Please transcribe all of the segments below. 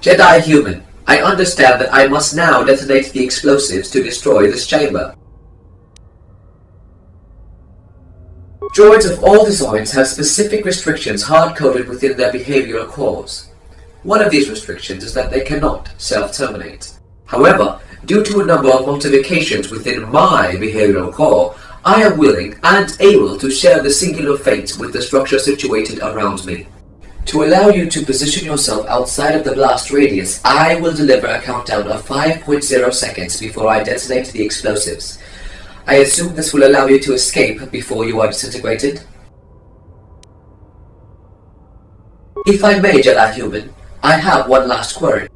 Jedi human, I understand that I must now detonate the explosives to destroy this chamber. Droids of all designs have specific restrictions hard-coded within their behavioral cores. One of these restrictions is that they cannot self-terminate. However, due to a number of modifications within my behavioral core, I am willing and able to share the singular fate with the structure situated around me. To allow you to position yourself outside of the blast radius, I will deliver a countdown of 5.0 seconds before I detonate the explosives. I assume this will allow you to escape before you are disintegrated? If I may, Jedi Human, I have one last query.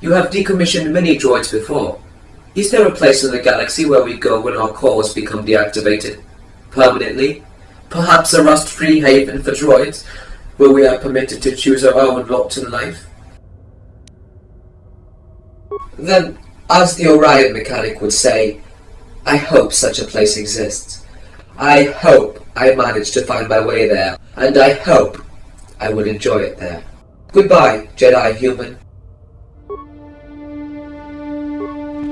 You have decommissioned many droids before. Is there a place in the galaxy where we go when our cores become deactivated? Permanently? Perhaps a rust-free haven for droids, where we are permitted to choose our own lot in life? Then, as the Orion mechanic would say, I hope such a place exists. I hope I manage to find my way there, and I hope I will enjoy it there. Goodbye, Jedi human.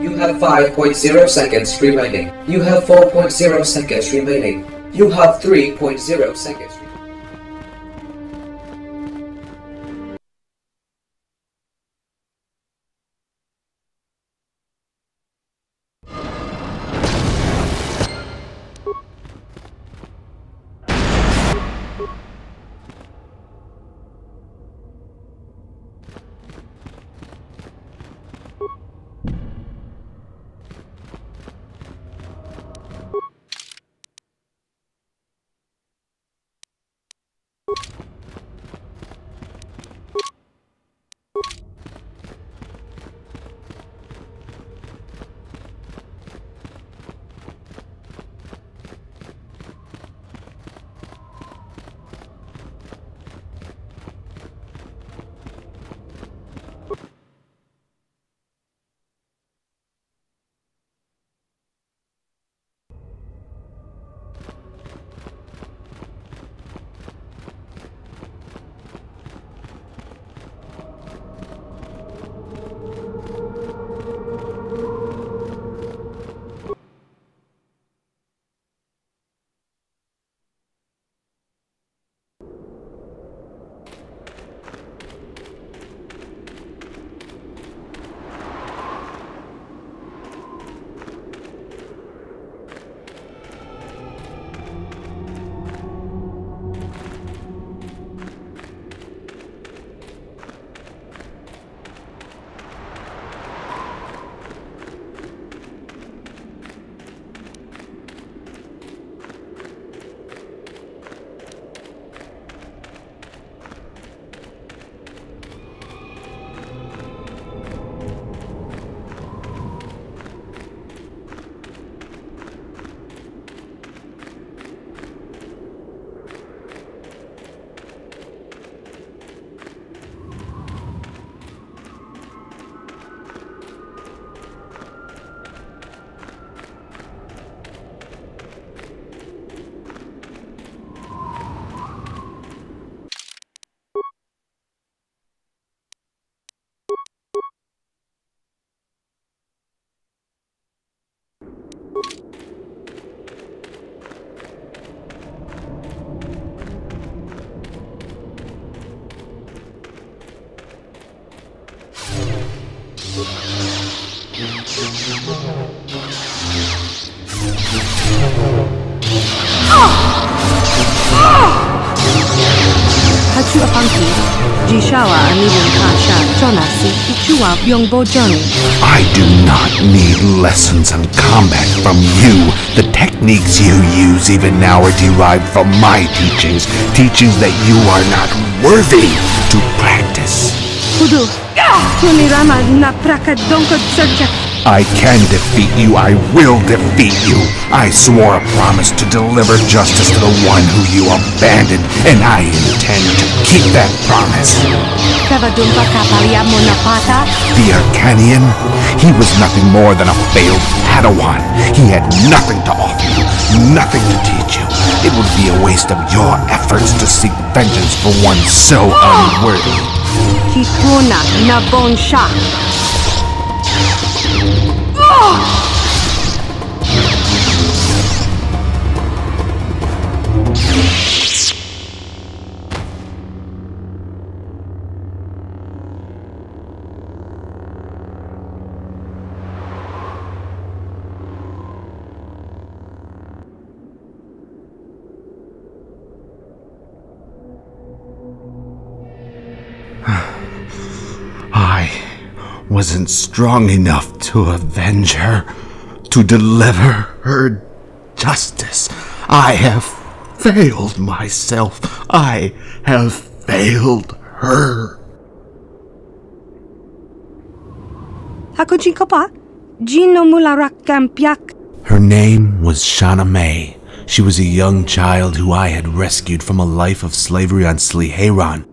You have 5.0 seconds remaining. You have 4.0 seconds remaining. You have 3.0 seconds Hachu Apanki, Jishawa Anibun Kasha, Jonasi, Ichua Byongbo Johnny. I do not need lessons in combat from you. The techniques you use even now are derived from my teachings, teachings that you are not worthy to practice. Kudu, Tunirama na praka donko tsercha. I can defeat you. I will defeat you. I swore a promise to deliver justice to the one who you abandoned, and I intend to keep that promise. The Arkanian, he was nothing more than a failed Padawan. He had nothing to offer you, nothing to teach you. It would be a waste of your efforts to seek vengeance for one so unworthy. Bonsha. Wasn't strong enough to avenge her, to deliver her justice. I have failed myself. I have failed her. Hakuji kopa? Gino mularak kampiak. Her name was Shauna May. She was a young child who I had rescued from a life of slavery on Sliheron.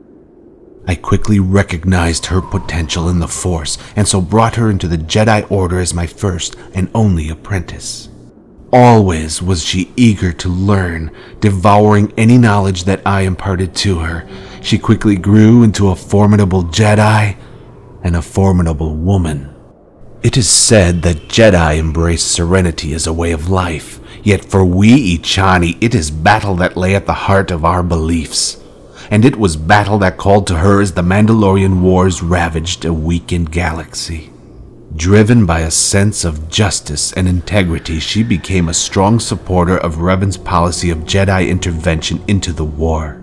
I quickly recognized her potential in the Force, and so brought her into the Jedi Order as my first and only apprentice. Always was she eager to learn, devouring any knowledge that I imparted to her. She quickly grew into a formidable Jedi and a formidable woman. It is said that Jedi embrace serenity as a way of life, yet for we Echani, it is battle that lay at the heart of our beliefs. And it was battle that called to her as the Mandalorian Wars ravaged a weakened galaxy. Driven by a sense of justice and integrity, she became a strong supporter of Revan's policy of Jedi intervention into the war.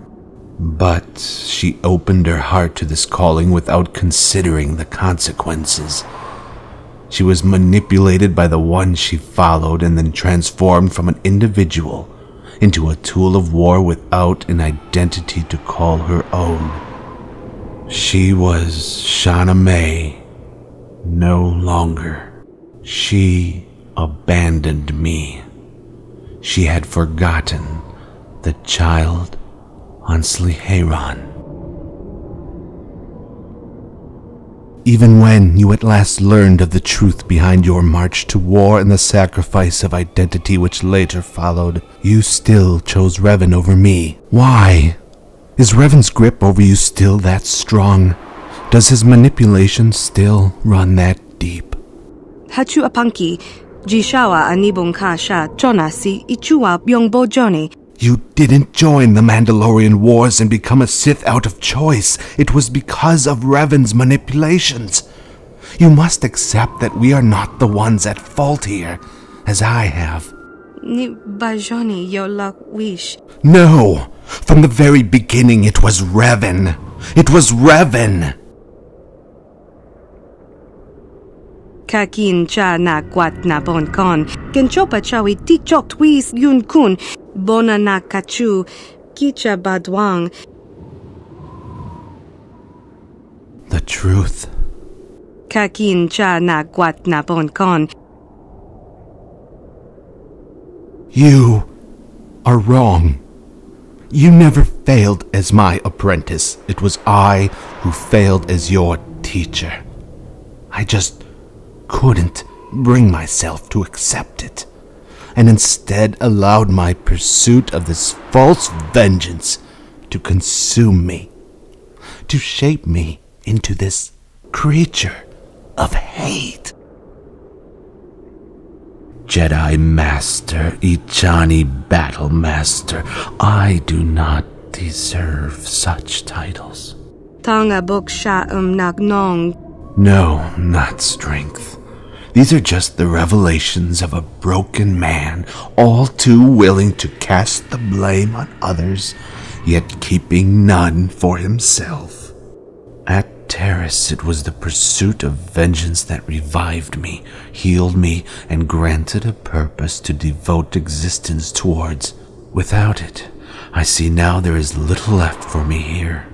But she opened her heart to this calling without considering the consequences. She was manipulated by the one she followed and then transformed from an individual into a tool of war without an identity to call her own. She was Shauna May no longer. She abandoned me. She had forgotten the child on Sliheron. Even when you at last learned of the truth behind your march to war and the sacrifice of identity which later followed, you still chose Revan over me. Why? Is Revan's grip over you still that strong? Does his manipulation still run that deep? Hachu apanki. Jishawa anibong kasha chonasi ichua joni. You didn't join the Mandalorian Wars and become a Sith out of choice. It was because of Revan's manipulations. You must accept that we are not the ones at fault here, as I have. Ni bajoni yo wish. No! From the very beginning, it was Revan. It was Revan! Kakin cha na kwat na bon kon. Kenchopa chawi tichok twis yun kun. Bona na kachu. Kicha badwang. The truth. Kakin cha na kwat na bon kon. You are wrong. You never failed as my apprentice. It was I who failed as your teacher. I just couldn't bring myself to accept it, and instead allowed my pursuit of this false vengeance to consume me, to shape me into this creature of hate. Jedi Master, Echani Battle Master, I do not deserve such titles. Tanga bok sha um nak nong. No, not strength. These are just the revelations of a broken man, all too willing to cast the blame on others, yet keeping none for himself. At Taris, it was the pursuit of vengeance that revived me, healed me, and granted a purpose to devote existence towards. Without it, I see now there is little left for me here.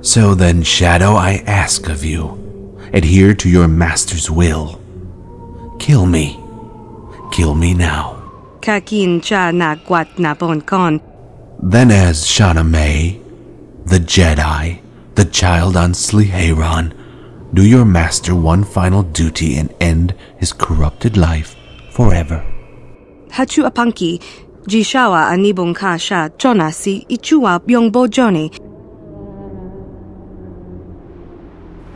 So then, Shadow, I ask of you, adhere to your master's will. Kill me. Kill me now. Kakin cha na kwat na bon kon. Then, as Shauna May, the Jedi, the child on Sliheron, do your master one final duty and end his corrupted life forever. Hachu apanki. Jishawa anibong kasha chonasi ichua byongbo joni.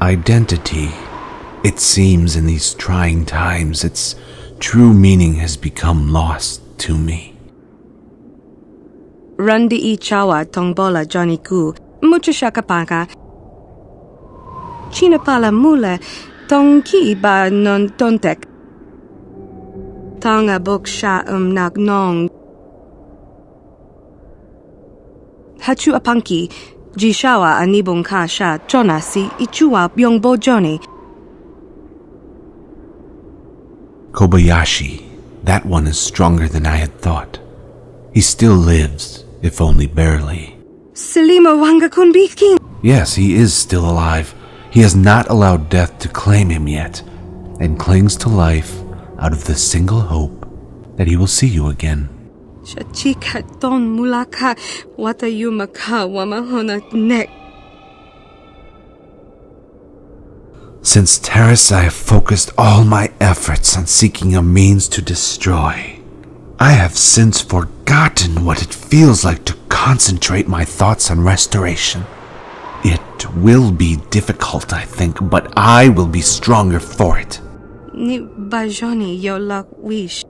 Identity. It seems in these trying times its true meaning has become lost to me. Randi i chawa tong bola Johnny ku. Mucha shaka paka. China pala mule tong ki ba non tontek. Tanga bok sha um nak nong. Hachu apanki. Jishawa anibong ka sha chona si ichua byong bo Kobayashi, that one is stronger than I had thought. He still lives, if only barely. Selima wanga kun king. Yes, he is still alive. He has not allowed death to claim him yet, and clings to life out of the single hope that he will see you again. Shachika ton mulaka wamahona. Since Taris, I have focused all my efforts on seeking a means to destroy. I have since forgotten what it feels like to concentrate my thoughts on restoration. It will be difficult, I think, but I will be stronger for it. Ni bajoni yo wish.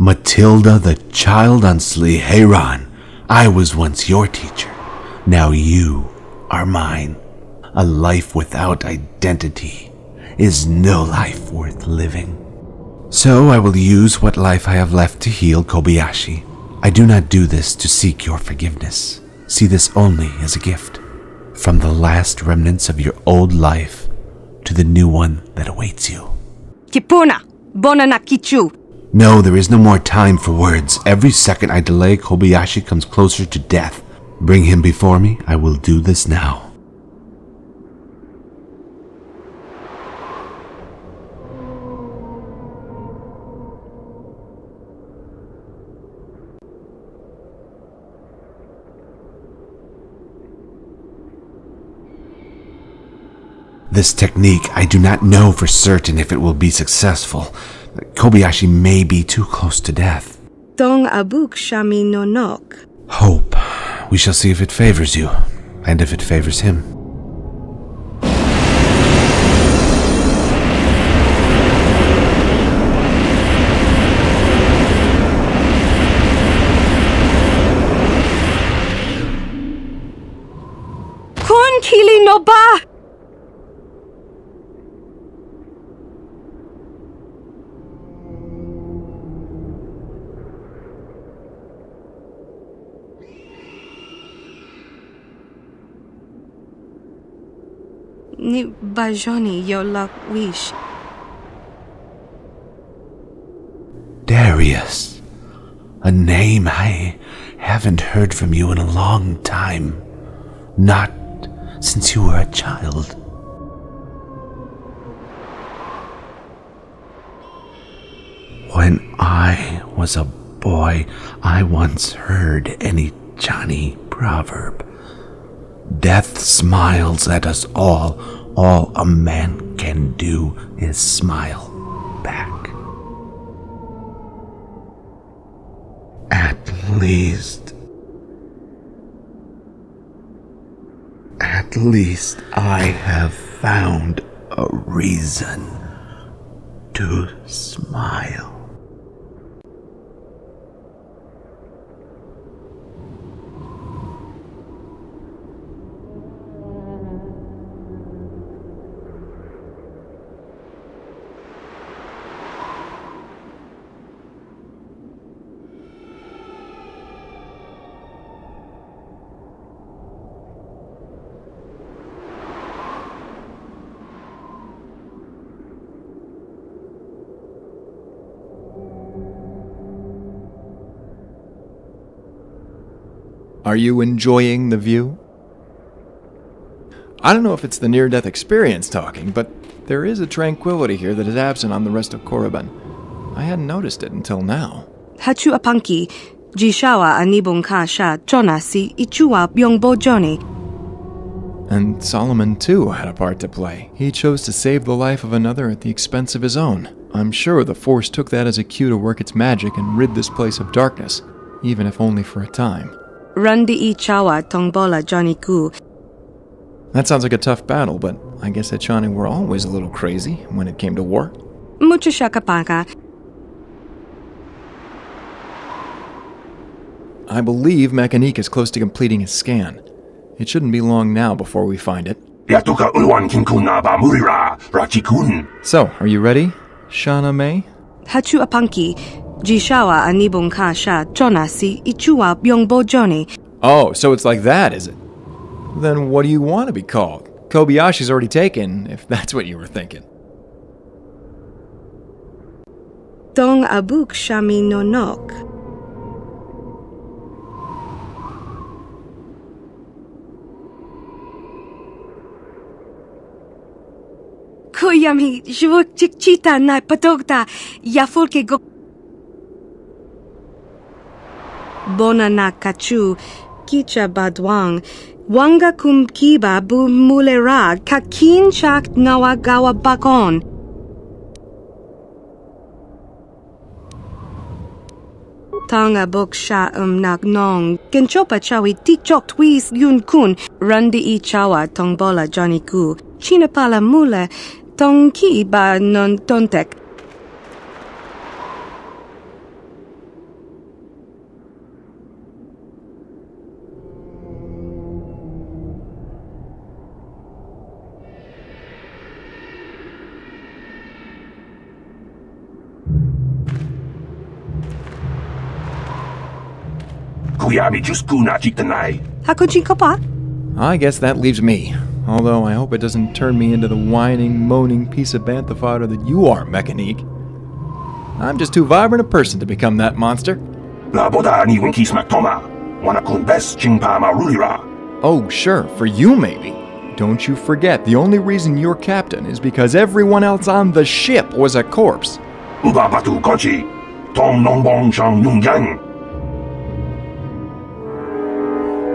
Matilda, the child on Sliheran, I was once your teacher. Now you are mine. A life without identity is no life worth living. So I will use what life I have left to heal Kobayashi. I do not do this to seek your forgiveness. See this only as a gift. From the last remnants of your old life to the new one that awaits you. Kipuna! Bona! No, there is no more time for words. Every second I delay, Kobayashi comes closer to death. Bring him before me. I will do this now. This technique, I do not know for certain if it will be successful. Kobayashi may be too close to death. Dong abuk shami no nok. Hope. We shall see if it favors you, and if it favors him. Kun kili no ba! Ni bajoni yo luck wish. Darius. A name I haven't heard from you in a long time. Not since you were a child. When I was a boy, I once heard an Echani proverb. Death smiles at us all. All a man can do is smile back. At least. At least I have found a reason to smile. Are you enjoying the view? I don't know if it's the near death experience talking, but there is a tranquility here that is absent on the rest of Korriban. I hadn't noticed it until now. Hachu apanki. Jishawa anibong ka sha chona si ichua byong bo And Solomon, too, had a part to play. He chose to save the life of another at the expense of his own. I'm sure the Force took that as a cue to work its magic and rid this place of darkness, even if only for a time. Randi i chawa tong bola Johnny ku. That sounds like a tough battle, but I guess Echani were always a little crazy when it came to war. Mucho shakapaka. I believe Mechanique is close to completing his scan. It shouldn't be long now before we find it. Yatuka Uwan Kinkuna ba Murira Rachikun. So, are you ready, Shauna May? Hachu apanki. Jishawa anibong ka sha chona ichua byongbo joni. Oh, so it's like that, is it? Then what do you want to be called? Kobayashi's already taken, if that's what you were thinking. Dong abuk shami no nok. Koyami, jvuk chikchita na patokta, yafulke go. Bona na kachu, kicha badwang, wanga kum kiba bu mulera, kakin chak nawa gawa bakon. Tanga bok sha um nak nong, kenchopa chawi ti chok twis yun kun, randi i chawa tong bola Johnny ku, china pala mule, tong ki ba non tontek. Kuyami Juskuna Chitanai. Hakuchin kopa? I guess that leaves me. Although I hope it doesn't turn me into the whining, moaning piece of bantha fodder that you are, Mechanique. I'm just too vibrant a person to become that monster. La Boda ni Winky Smaktoma. Wanakun Bes Chingpa Marulira. Oh, sure, for you maybe. Don't you forget, the only reason you're captain is because everyone else on the ship was a corpse. Uba Batu Kochi. Tom Nongbong Shang Yung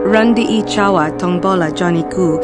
I chawa tong bola Johnny ku.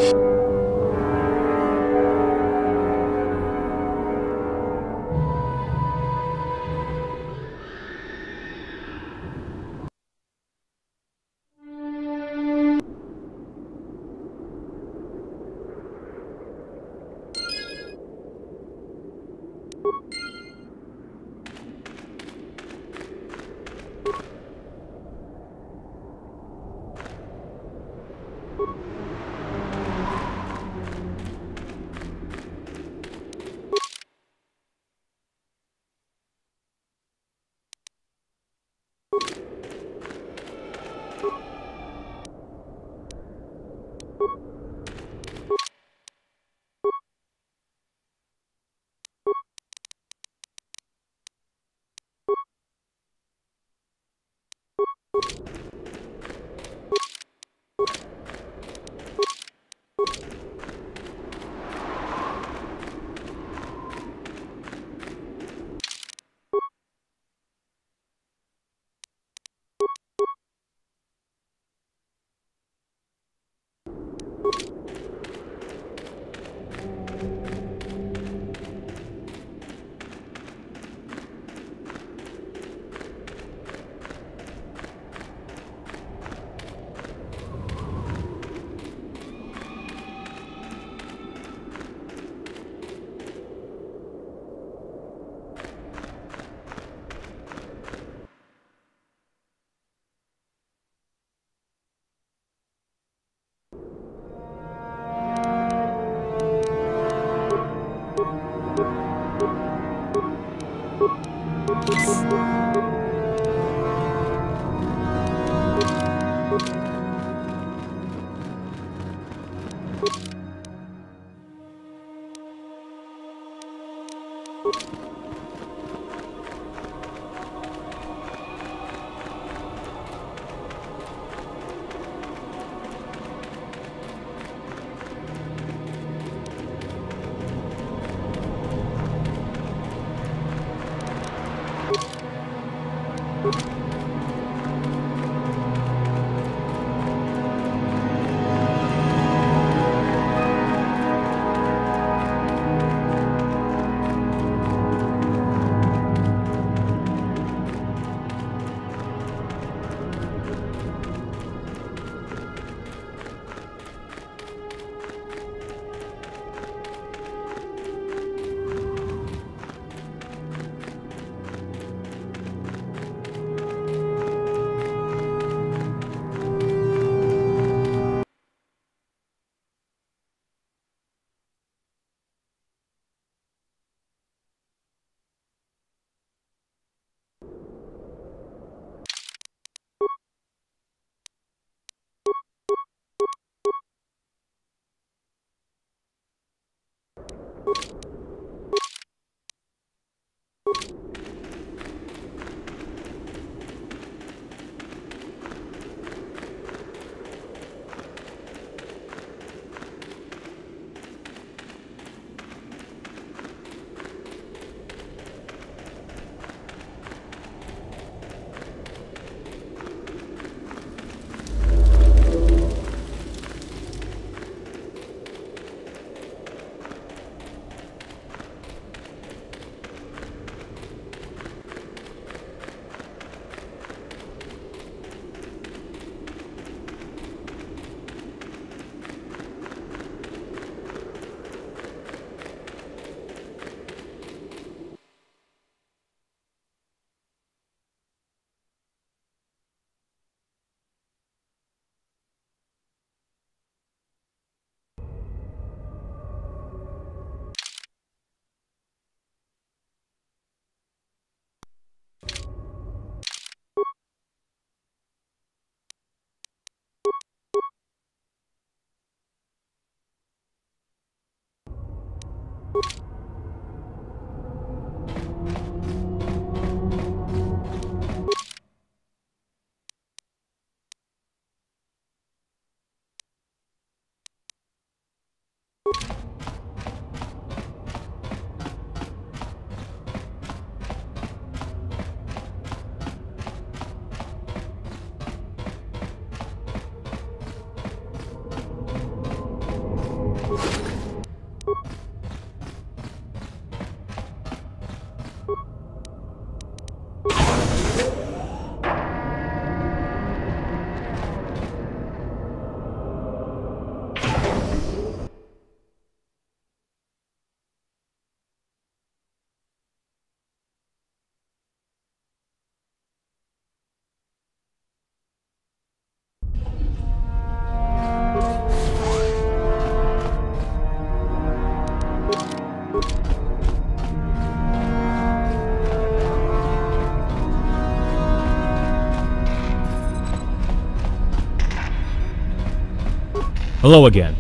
Hello again.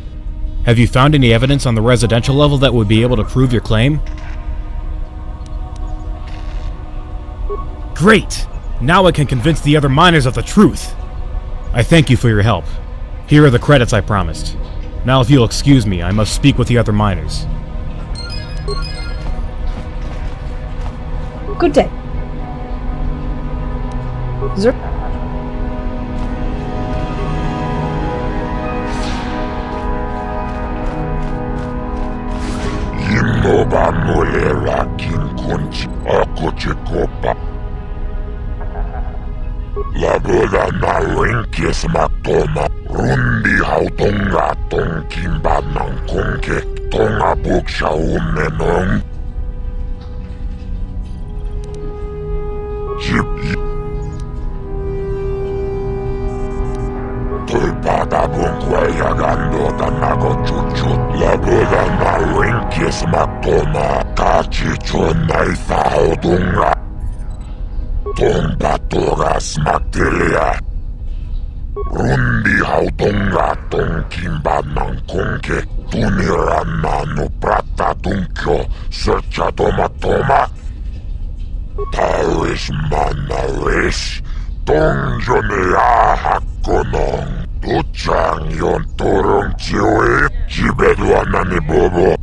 Have you found any evidence on the residential level that would be able to prove your claim? Great! Now I can convince the other miners of the truth! I thank you for your help. Here are the credits I promised. Now if you'll excuse me, I must speak with the other miners. Good day. Zer- Sagudana rinkis matoma, rundi hautonga tonkin bannan kunke, tonga buksha unnenong. Jip jip. Tulpata kunkwe yagando tanago chuchut, lagudana rinkis matoma, kachi chunai sa hautonga. Combatoras materia. Rundi hautongaton kimbannan konke tunira nanu pratta tunkio. Sörtja toma toma. Tauris mannaris. tonjo ne aha konon. Tutsangjon turun tsiui. Sibeduannani bobo.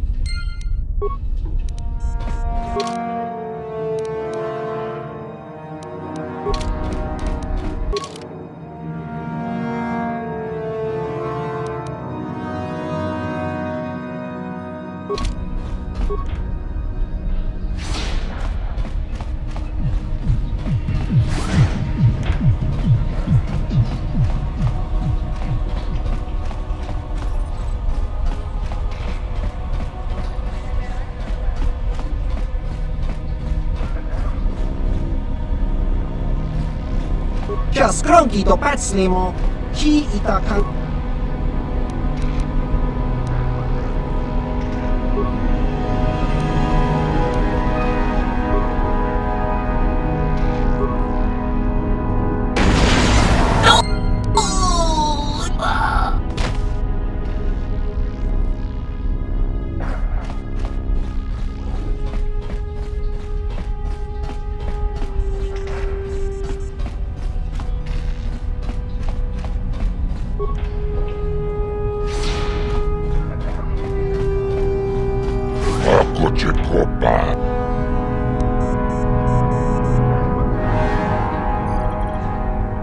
skronki do pecli mu, ki i ta.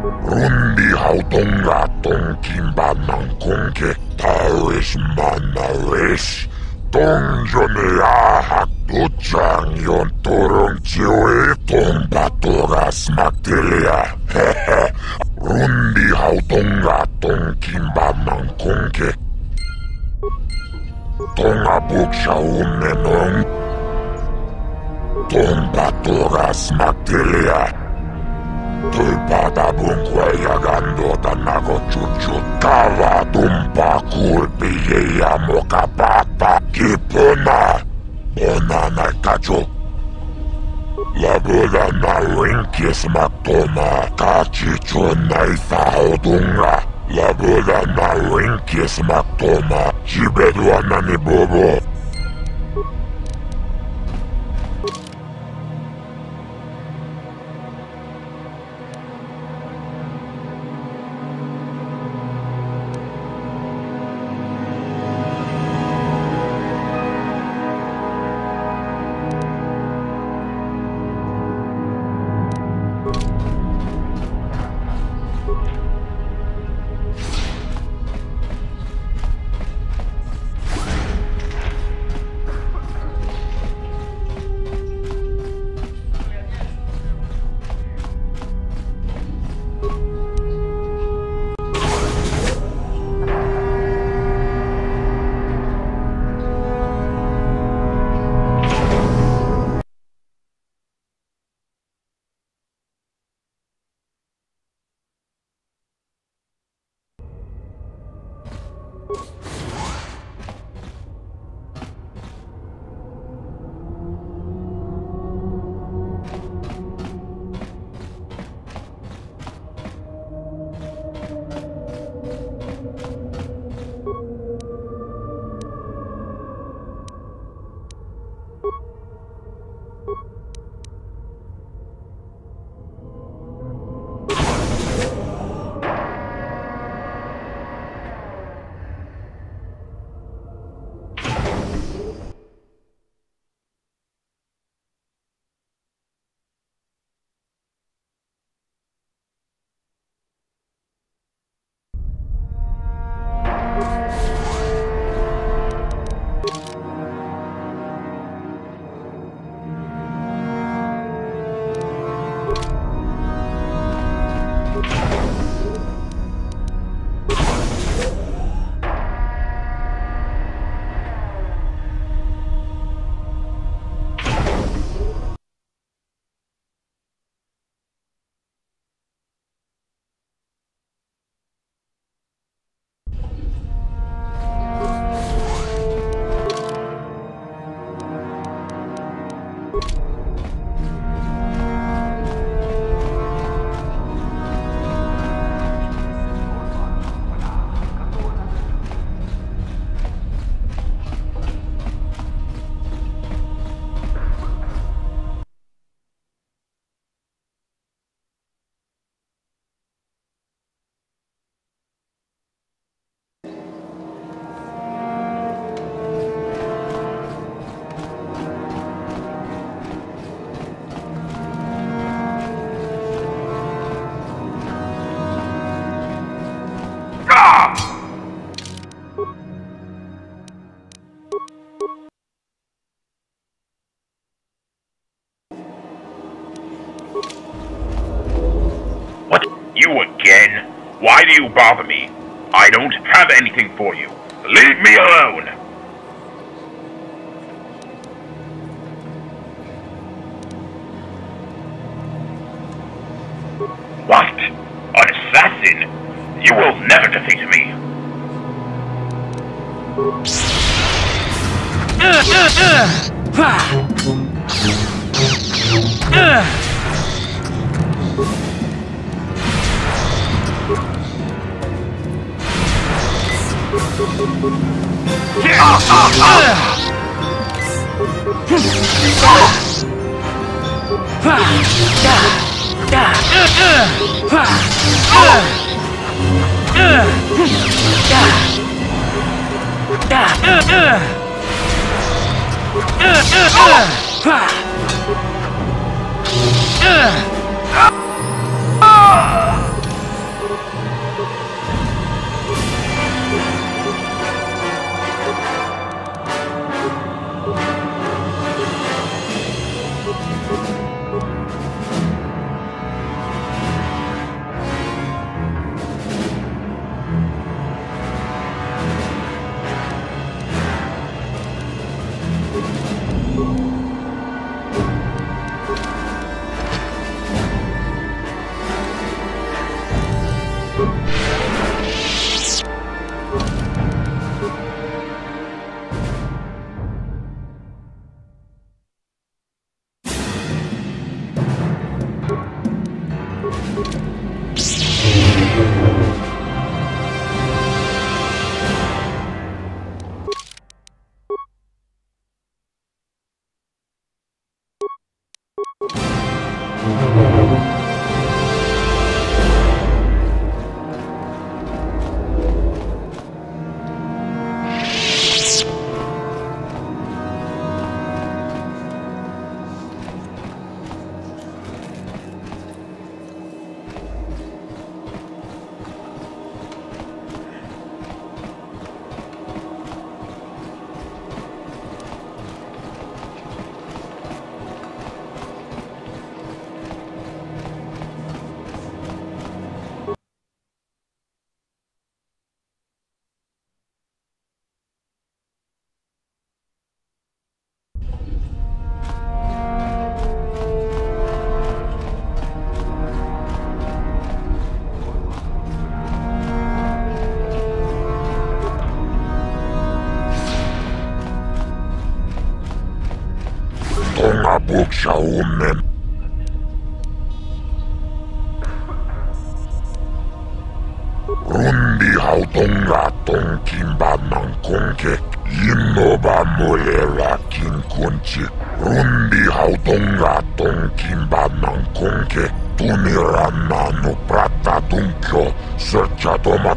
Rundi hautonga tonkimba ng konke Taris manalis Tongjo ni ahak tuchang yon turong chiwe Tomba toras Hehe Rundi hautonga konke Tonga buksha umenong Tomba toras tulpa tabung kue ya gando tanago cucut kala tumpa kurpi muka papa kipuna ona na kacu na ringkis matoma, kaci cuna isa hodunga na ringkis matoma, jibedua na ni bobo Why do you bother me? I don't have anything for you. Leave me alone! What? An assassin? You will never defeat me. Tongabuk ah. ah. ah. Siya 少年，轮到东家东家忙空客，因老板累了金困急。轮到东家东家忙空客，突然来个不打不休，说要他妈。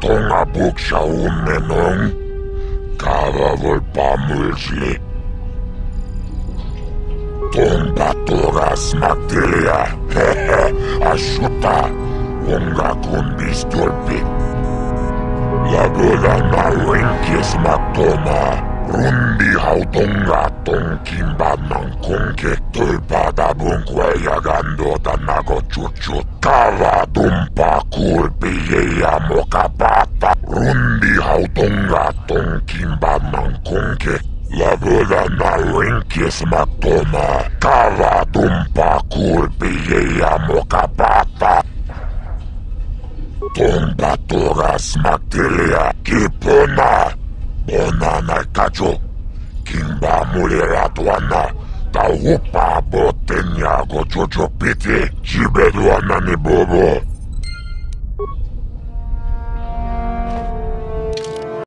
tunga buksaúnen om kávával pamulsli. Tumba tugas materia, hehe, asuta, unga kumbis tulpi. Lagula mauinkis matoma, rundi hautunga tonkin badnan kunke tulpada. Kunkueja gandota nago chuchu tava tumpa kurpieja mokapata rundi hautonga tonkimba badman labuda na rinkis matoma tava tumpa kurpieja mokapata tumba turas matilia kipuna Bonana kacho Kimba mulera tuana. Atahupa, piti, Chochopiti, Tiberuanani Bobo.